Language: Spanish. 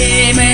nadie me